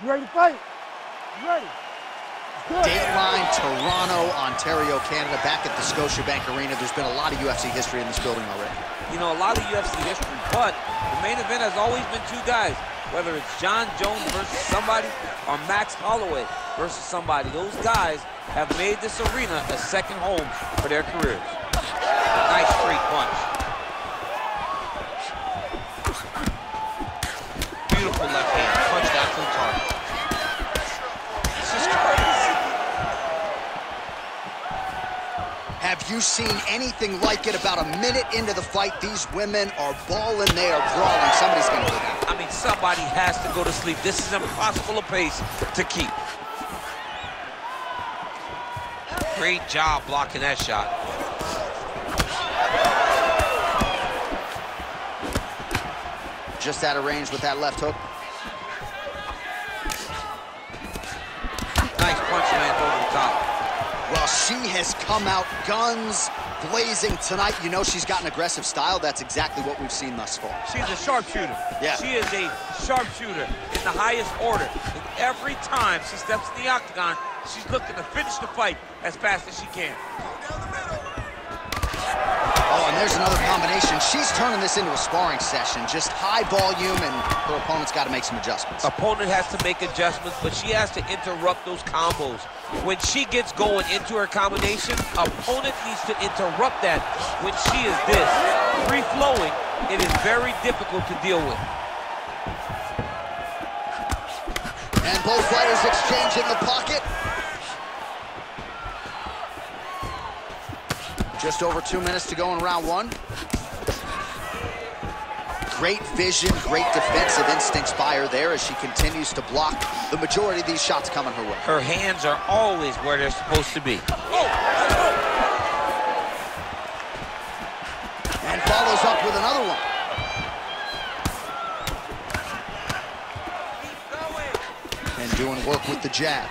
You ready to fight? You ready? Dateline, Toronto, Ontario, Canada, back at the Scotiabank Arena. There's been a lot of UFC history in this building already. You know, a lot of UFC history, but the main event has always been two guys, whether it's Jon Jones versus somebody or Max Holloway versus somebody. Those guys have made this arena a second home for their careers. Nice straight punch. You seen anything like it? About a minute into the fight, these women are balling, they are brawling. Somebody's going to go down. I mean, somebody has to go to sleep. This is impossible a pace to keep. Great job blocking that shot. Just out of range with that left hook. Nice punch lands over the top. Well, she has come out guns blazing tonight. You know she's got an aggressive style. That's exactly what we've seen thus far. She's a sharpshooter. Yeah. She is a sharpshooter in the highest order. And every time she steps in the octagon, she's looking to finish the fight as fast as she can. Oh, and there's another combination. She's turning this into a sparring session. Just high volume, and her opponent's got to make some adjustments. Opponent has to make adjustments, but she has to interrupt those combos. When she gets going into her combination, opponent needs to interrupt that. When she is this, free-flowing, it is very difficult to deal with. And both fighters exchanging the pocket. Just over two minutes to go in round one. Great vision, great defensive instincts by her there as she continues to block the majority of these shots coming her way. Her hands are always where they're supposed to be. And follows up with another one. And doing work with the jab.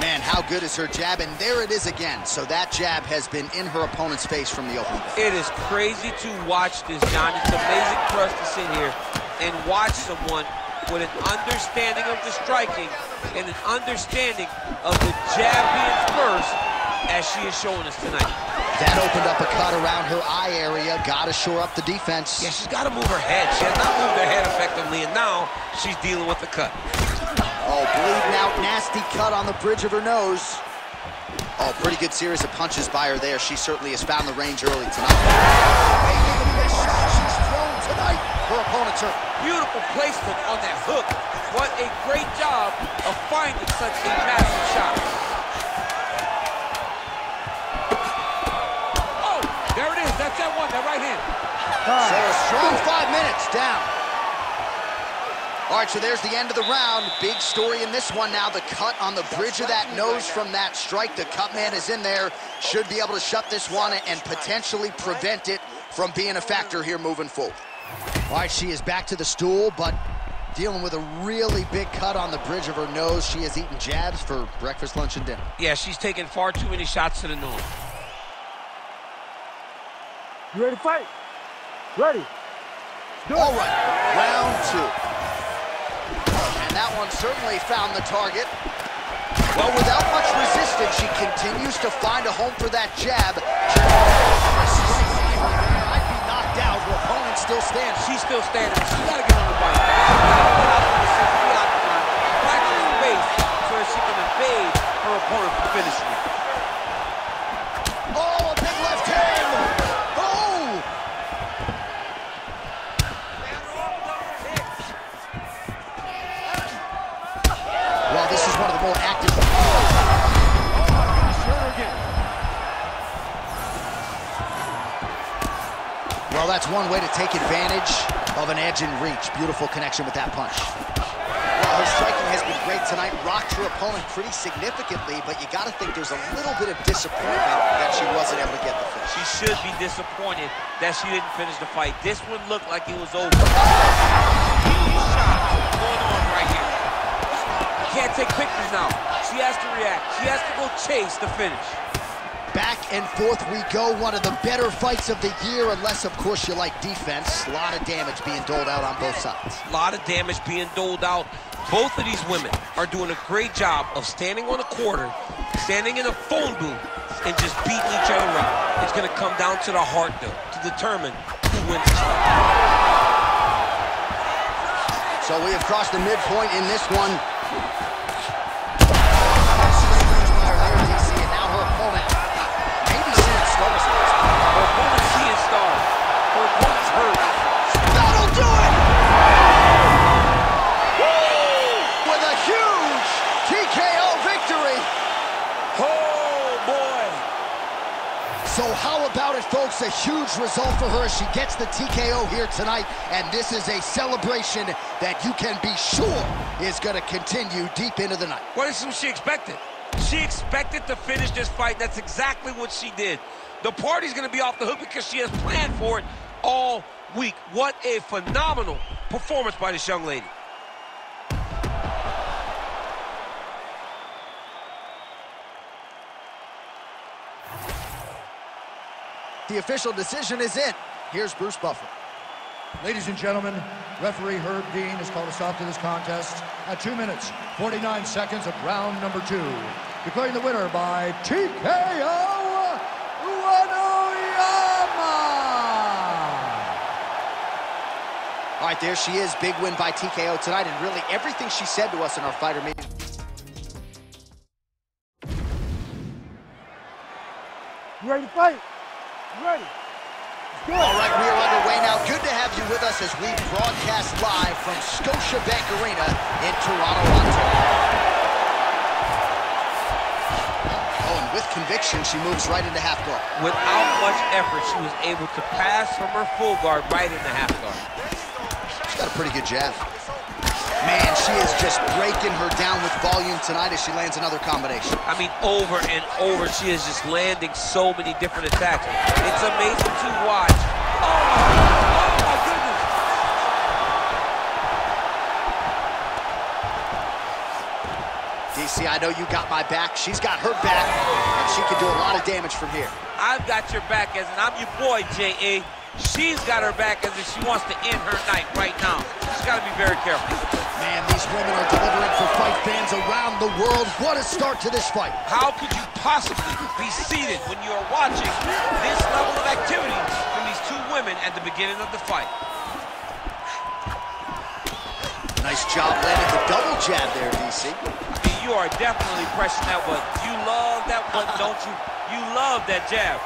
Man, how good is her jab? And there it is again. So that jab has been in her opponent's face from the opening. It is crazy to watch this, John. It's amazing for us to sit here and watch someone with an understanding of the striking and an understanding of the jab being first as she is showing us tonight. That opened up a cut around her eye area. Got to shore up the defense. Yeah, she's got to move her head. She has not moved her head effectively, and now she's dealing with the cut. Oh, bleeding out, nasty cut on the bridge of her nose. Oh, pretty good series of punches by her there. She certainly has found the range early tonight. Maybe the best shot she's thrown tonight. Her opponent's hurt. Beautiful placement on that hook. What a great job of finding such a massive shot. Oh, there it is. That's that one, that right hand. So a strong five minutes down. All right, so there's the end of the round. Big story in this one now. The cut on the bridge of that nose from that strike. The cut man is in there. Should be able to shut this one and potentially prevent it from being a factor here moving forward. All right, she is back to the stool, but dealing with a really big cut on the bridge of her nose. She has eaten jabs for breakfast, lunch, and dinner. Yeah, she's taking far too many shots to the nose. You ready to fight? Ready. All right, round two. That one certainly found the target. Well, without much resistance, she continues to find a home for that jab. I'd be knocked out. Her opponent still stands. She's still standing. She's got to get on the bike. Practice space so that she can evade her opponent from finishing Well, that's one way to take advantage of an edge and reach. Beautiful connection with that punch. Well, her striking has been great tonight. Rocked her opponent pretty significantly, but you got to think there's a little bit of disappointment that she wasn't able to get the finish. She should be disappointed that she didn't finish the fight. This one looked like it was over. Can't take pictures now. She has to react. She has to go chase the finish. Back and forth we go. One of the better fights of the year, unless, of course, you like defense. A lot of damage being doled out on both sides. A lot of damage being doled out. Both of these women are doing a great job of standing on a quarter, standing in a phone booth, and just beating each other up. It's going to come down to the heart, though, to determine who wins this fight. So we have crossed the midpoint in this one. She gets the TKO here tonight, and this is a celebration that you can be sure is going to continue deep into the night. What is what she expected? She expected to finish this fight. That's exactly what she did. The party's going to be off the hook because she has planned for it all week. What a phenomenal performance by this young lady. The official decision is in. Here's Bruce Buffer. Ladies and gentlemen, referee Herb Dean has called a stop to this contest at 2 minutes, 49 seconds of round number two. Declaring the winner by TKO Wanoyama! All right, there she is. Big win by TKO tonight, and really everything she said to us in our fighter meeting. You ready to fight? Ready. All right, we are underway now. Good to have you with us as we broadcast live from Scotiabank Arena in Toronto, Ontario. Oh, and with conviction, she moves right into half guard. Without much effort, she was able to pass from her full guard right into half guard. She's got a pretty good jab. Man, she is just breaking her down with volume tonight as she lands another combination. I mean, over and over, she is just landing so many different attacks. It's amazing to watch. Oh. DC, I know you got my back. She's got her back, and she can do a lot of damage from here. I've got your back, as and I'm your boy, J.A. She's got her back as if she wants to end her night right now. She's got to be very careful. Man, these women are delivering for fight fans around the world. What a start to this fight. How could you possibly be seated when you are watching this level of activity from these two women at the beginning of the fight? Nice job landing the double jab there, DC. I mean, you are definitely pressing that one. You love that one, don't you? You love that jab.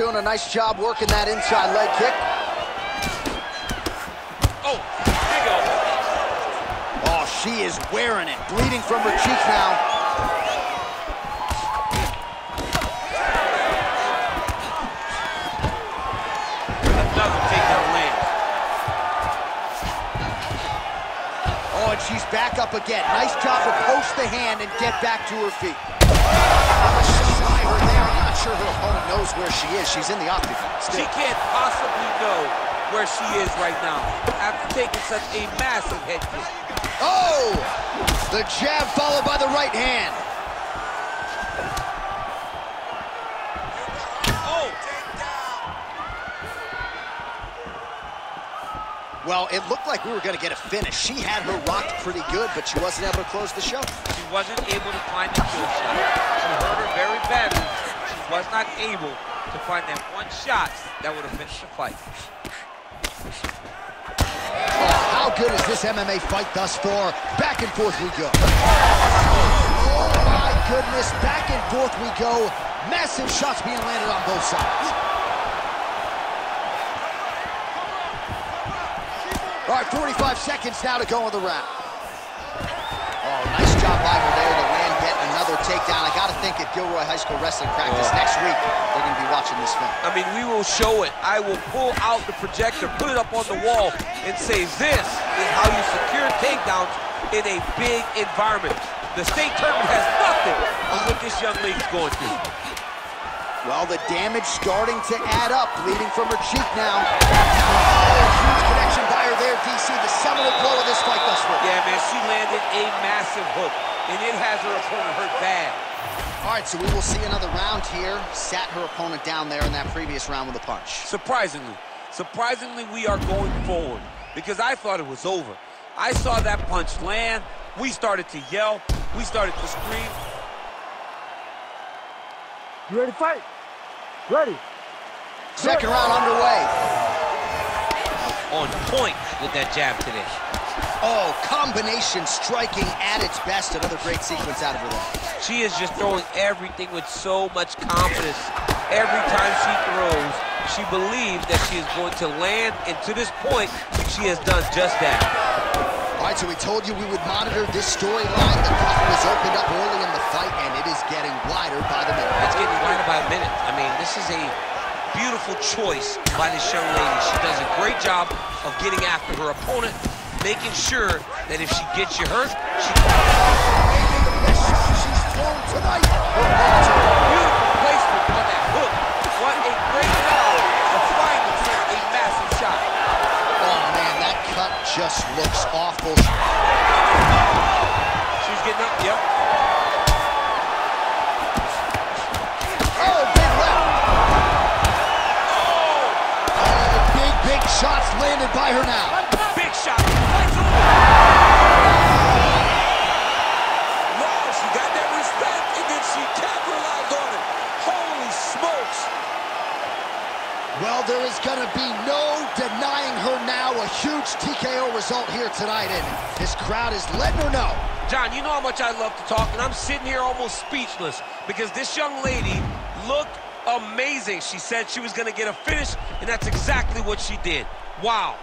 Doing a nice job working that inside leg kick. Oh, big elbow. Oh, she is wearing it. Bleeding from her cheek now. Another takedown land. Oh, and she's back up again. Nice job to post the hand and get back to her feet. I'm not sure her opponent knows where she is. She's in the octagon. Still. She can't possibly know where she is right now after taking such a massive head kick. Oh! The jab followed by the right hand. Oh! Well, it looked like we were going to get a finish. She had her rocked pretty good, but she wasn't able to close the show. She wasn't able to find the kill shot. She hurt her very badly. Was not able to find that one shot that would have finished the fight. Oh, how good is this MMA fight thus far? Back and forth we go. Oh, my goodness. Back and forth we go. Massive shots being landed on both sides. All right, 45 seconds now to go in the round. Oh, nice job by there to land yet another takedown. I got to think at Gilroy High School Wrestling Practice oh. next week, they're going to be watching this film. I mean, we will show it. I will pull out the projector, put it up on the wall, and say, this is how you secure takedowns in a big environment. The state tournament has nothing on what this young lady's going through. Well, the damage starting to add up, bleeding from her cheek now. Oh, huge connection by her there, DC. The seminal blow of this fight thus far. Yeah, man, she landed a massive hook, and it has her opponent hurt bad. All right, so we will see another round here. Sat her opponent down there in that previous round with a punch. Surprisingly, surprisingly, we are going forward because I thought it was over. I saw that punch land. We started to yell. We started to scream. You ready to fight? Ready. Second round underway. On point with that jab today. Oh, combination striking at its best. Another great sequence out of her there. She is just throwing everything with so much confidence. Every time she throws, she believes that she is going to land, and to this point, she has done just that. All right, so we told you we would monitor this storyline. The cover was opened up early in the fight, and it is getting wider by the minute. It's getting wider by a minute. I mean, this is a beautiful choice by this young lady. She does a great job of getting after her opponent, making sure that if she gets you hurt, she... Maybe the best shot she's thrown tonight. Beautiful placement on that hook. What a great job of finding such a massive shot. Oh, man, that cut just looks awful. She's getting up. Yep. Oh, big left. Oh, big, big shots landed by her now. Going to be no denying her now. A huge TKO result here tonight, and this crowd is letting her know. John, you know how much I love to talk, and I'm sitting here almost speechless because this young lady looked amazing. She said she was going to get a finish, and that's exactly what she did. Wow.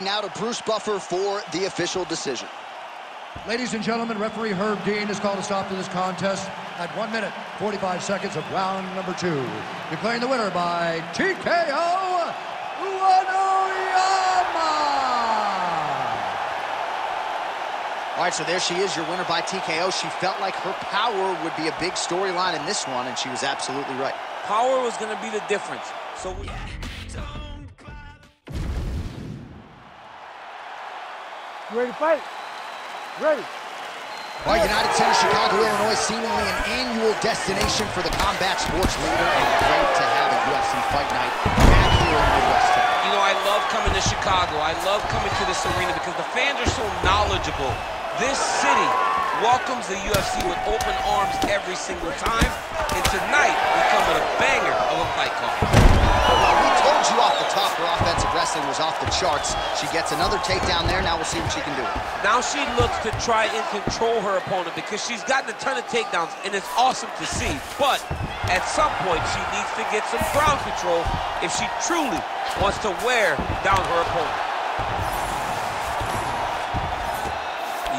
Now to Bruce Buffer for the official decision. Ladies and gentlemen, referee Herb Dean has called a stop to this contest at 1 minute, 45 seconds of round number two. Declaring the winner by TKO, Wanoyama! All right, so there she is, your winner by TKO. She felt like her power would be a big storyline in this one, and she was absolutely right. Power was going to be the difference. So we... You ready to fight? Ready. Well, United Center, Chicago, Illinois, seemingly an annual destination for the combat sports leader, and great to have a UFC fight night back here in the Midwest. You know, I love coming to Chicago. I love coming to this arena because the fans are so knowledgeable. This city welcomes the UFC with open arms every single time. And tonight, we come with a banger of a fight card. You off the top her offensive wrestling was off the charts. She gets another takedown there. Now we'll see what she can do. Now she looks to try and control her opponent because she's gotten a ton of takedowns, and it's awesome to see. But at some point, she needs to get some ground control if she truly wants to wear down her opponent.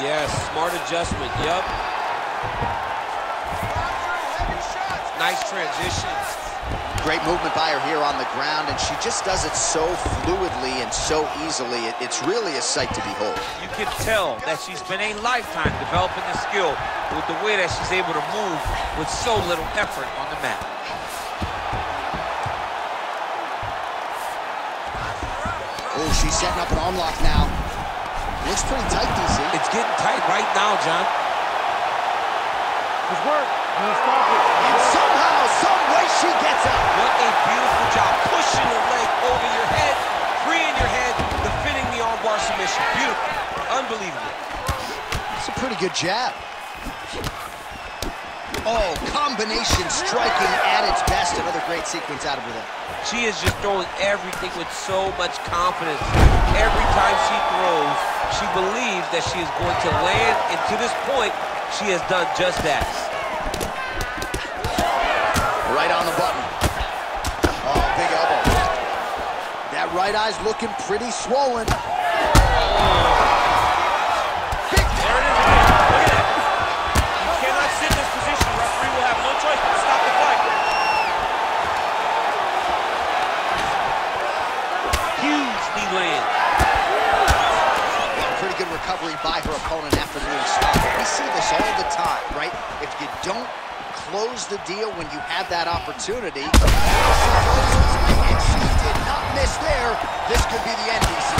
Yes, smart adjustment. Yep. Nice transition. Great movement by her here on the ground, and she just does it so fluidly and so easily. It- it's really a sight to behold. You can tell that she's been a lifetime developing the skill with the way that she's able to move with so little effort on the mat. Oh, she's setting up an arm lock now. Looks pretty tight, DC. It's getting tight right now, John. Just work. And then stop it. And somehow, pretty good jab. Oh, combination striking at its best. Another great sequence out of her there. She is just throwing everything with so much confidence. Every time she throws, she believes that she is going to land, and to this point, she has done just that. Right on the button. Oh, big elbow. That right eye's looking pretty swollen. Big recovery by her opponent after being stopped. We see this all the time, right? If you don't close the deal when you have that opportunity, and she did not miss there, this could be the end, DC.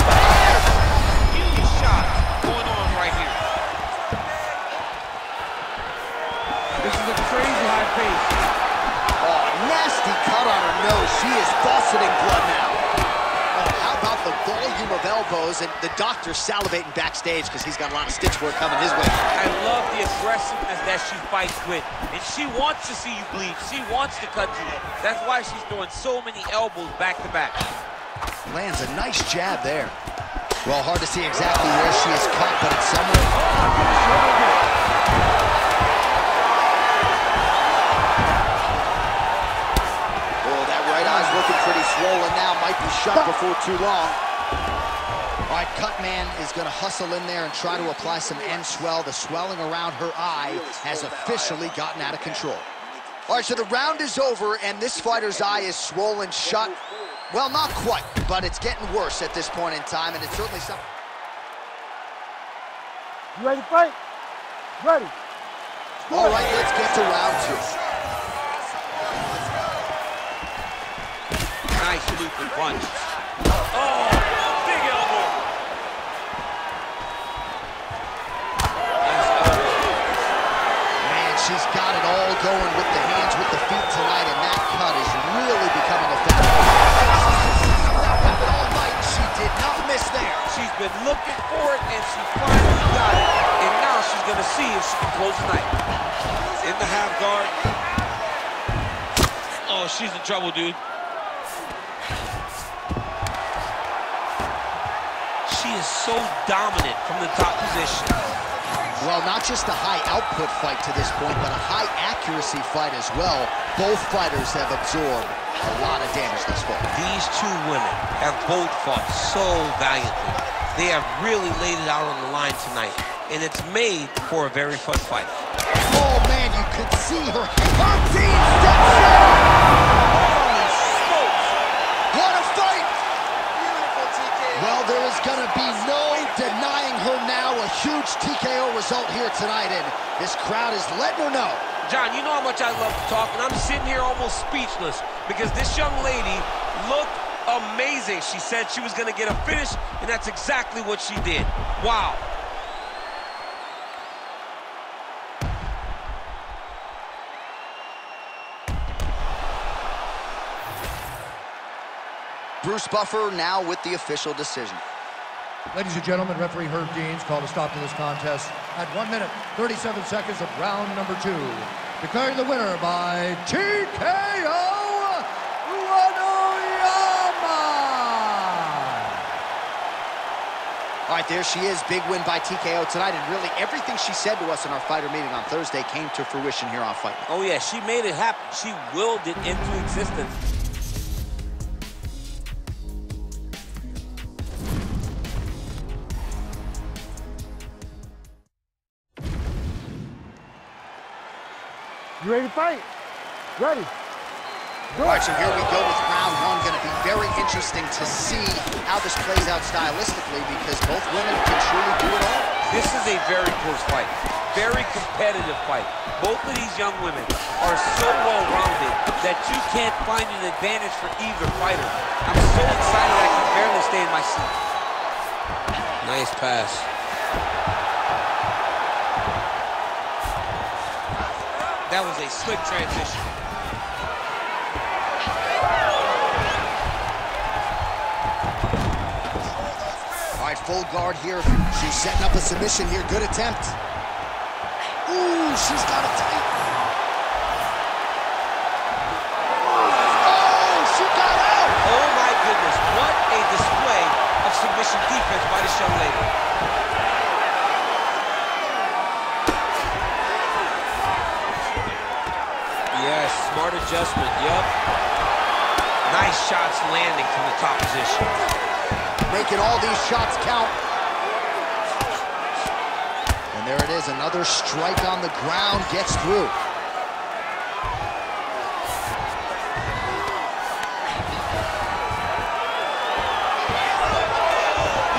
Huge shot going on right here. This is a crazy high pace. Oh, nasty cut on her nose. She is fauceting blood now. Volume of elbows? And the doctor's salivating backstage because he's got a lot of stitch work coming his way. I love the aggressiveness that she fights with. And she wants to see you bleed. She wants to cut you. That's why she's throwing so many elbows back to back. Lands a nice jab there. Well, hard to see exactly where she is cut, but it's somewhere. Oh, that right eye's looking pretty swollen now. Might be shut before too long. All right, Cutman is going to hustle in there and try to apply some Enswell. The swelling around her eye has officially gotten out of control. All right, so the round is over, and this fighter's eye is swollen shut. Well, not quite, but it's getting worse at this point in time, and it's certainly something. You ready to fight? Ready. All right, let's get to round two. Nice looping punch. Going to see if she can close the night. In the half guard. Oh, she's in trouble, dude. She is so dominant from the top position. Well, not just a high output fight to this point, but a high accuracy fight as well. Both fighters have absorbed a lot of damage thus far. These two women have both fought so valiantly. They have really laid it out on the line tonight, and it's made for a very fun fight. Oh, man, you could see her. Her team steps in. Holy smokes. What a fight! Beautiful TKO. Well, there is going to be no denying her now. A huge TKO result here tonight, and this crowd is letting her know. John, you know how much I love to talk, and I'm sitting here almost speechless because this young lady looked amazing. She said she was going to get a finish, and that's exactly what she did. Wow. Bruce Buffer now with the official decision. Ladies and gentlemen, referee Herb Deans called a stop to this contest at 1 minute, 37 seconds of round number two. Declaring the winner by TKO, Wanoyama! All right, there she is. Big win by TKO tonight, and really everything she said to us in our fighter meeting on Thursday came to fruition here on Fight Night. Oh, yeah, she made it happen. She willed it into existence. You ready to fight? Ready. All right, so here we go with round one. Going to be very interesting to see how this plays out stylistically because both women can truly do it all. This is a very close fight. Very competitive fight. Both of these young women are so well-rounded that you can't find an advantage for either fighter. I'm so excited I can barely stay in my seat. Nice pass. That was a slick transition. All right, full guard here. She's setting up a submission here. Good attempt. Ooh, she's got it tight. Smart adjustment, yup. Nice shots landing from the top position. Making all these shots count. And there it is, another strike on the ground gets through.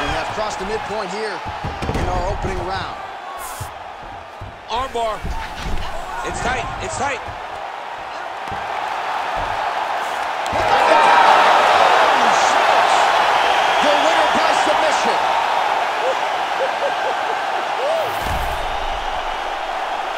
We have crossed the midpoint here. in our opening round. Armbar. It's tight. It's tight. The winner by submission.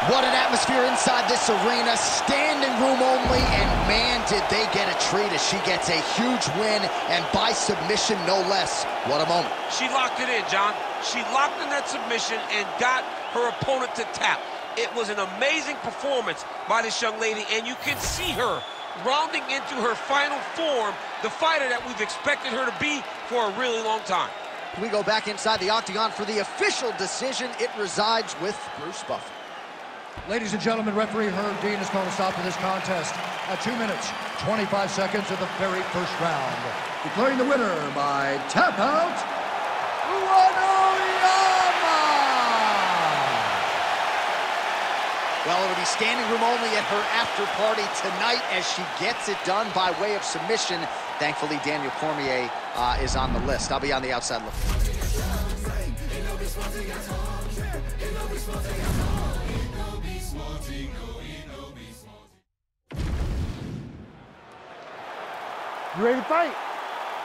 What an atmosphere inside this arena. Standing room only, and man, did they get a treat as she gets a huge win, and by submission, no less. What a moment. She locked it in, John. She locked in that submission and got her opponent to tap. It was an amazing performance by this young lady, and you can see her rounding into her final form, the fighter that we've expected her to be for a really long time. We go back inside the octagon for the official decision. It resides with Bruce Buffer. Ladies and gentlemen, referee Herb Dean has called a stop to this contest at 2 minutes, 25 seconds of the very first round. Declaring the winner by tap out, Wanoyama! Well, it'll be standing room only at her after party tonight as she gets it done by way of submission. Thankfully, Daniel Cormier uh, is on the list. I'll be on the outside looking. You ready to fight?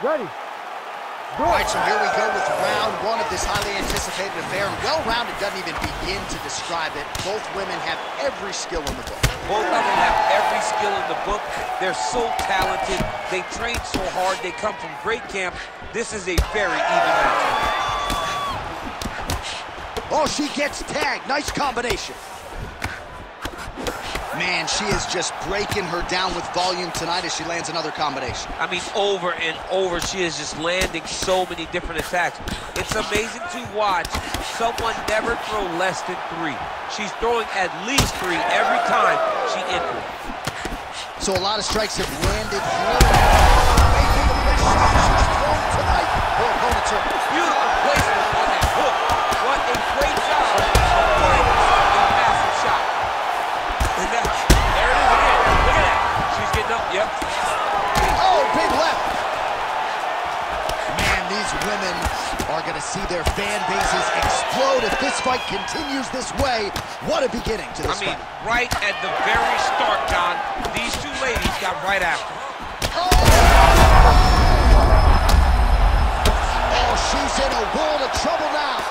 Ready. Go. All right, so here we go with round one of this highly anticipated affair. Well-rounded doesn't even begin to describe it. Both women have every skill in the book. Both of them have every skill in the book. They're so talented. They train so hard. They come from great camp. This is a very even match. Oh, she gets tagged. Nice combination. Man, she is just breaking her down with volume tonight as she lands another combination. I mean, over and over, she is just landing so many different attacks. It's amazing to watch someone never throw less than three. She's throwing at least three every time she enters. So a lot of strikes have landed here. Going to see their fan bases explode if this fight continues this way. What a beginning to this I mean, fight. right at the very start, John, these two ladies got right after. Oh, she's in a world of trouble now.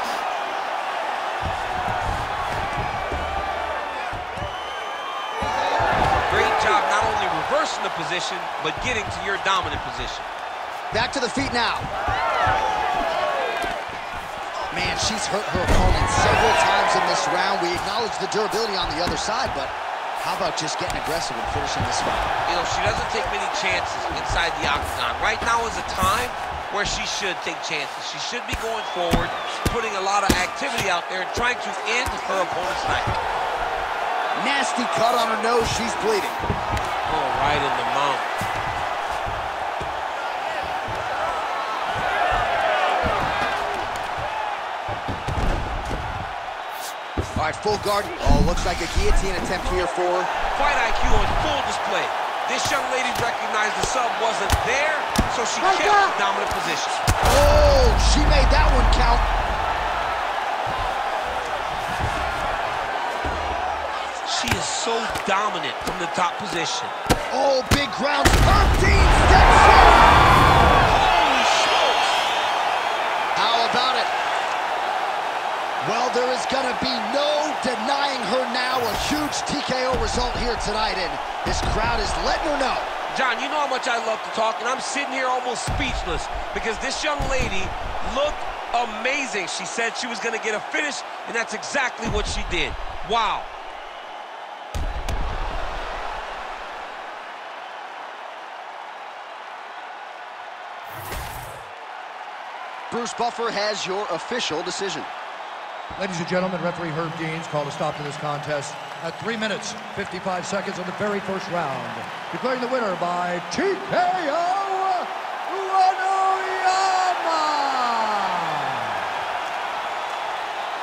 Great job not only reversing the position, but getting to your dominant position. Back to the feet now. Man, she's hurt her opponent several times in this round. We acknowledge the durability on the other side, but how about just getting aggressive and finishing this fight? You know, she doesn't take many chances inside the octagon. Right now is a time where she should take chances. She should be going forward, putting a lot of activity out there and trying to end her opponent's night. Nasty cut on her nose. She's bleeding. Oh, right in the mouth. All right, full guard. Oh, looks like a guillotine attempt here for Fight IQ on full display. This young lady recognized the sub wasn't there, so she Right kept there. dominant position. Oh, she made that one count. She is so dominant from the top position. Oh, big ground. Herb Dean steps in. Holy smokes! How about it? Well, there is going to be no denying her now. A huge TKO result here tonight, and this crowd is letting her know. John, you know how much I love to talk, and I'm sitting here almost speechless because this young lady looked amazing. She said she was going to get a finish, and that's exactly what she did. Wow. Bruce Buffer has your official decision. Ladies and gentlemen, referee Herb Dean's called a stop to this contest at 3 minutes, 55 seconds of the very first round. Declaring the winner by TKO, Wanoyama!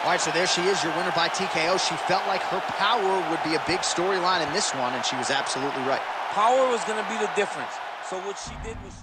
All right, so there she is, your winner by TKO. She felt like her power would be a big storyline in this one, and she was absolutely right. Power was going to be the difference. So what she did was... She